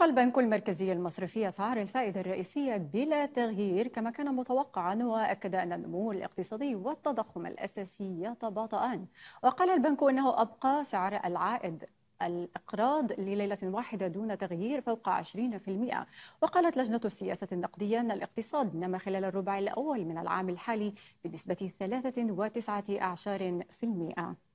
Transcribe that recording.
أبقى البنك المركزي المصرفي أسعار الفائدة الرئيسية بلا تغيير كما كان متوقعا وأكد أن النمو الاقتصادي والتضخم الأساسي يتباطئان وقال البنك أنه أبقى سعر العائد الإقراض لليلة واحدة دون تغيير فوق 20% وقالت لجنة السياسة النقدية أن الاقتصاد نما خلال الربع الأول من العام الحالي بنسبة 3.9 أعشار في المئة.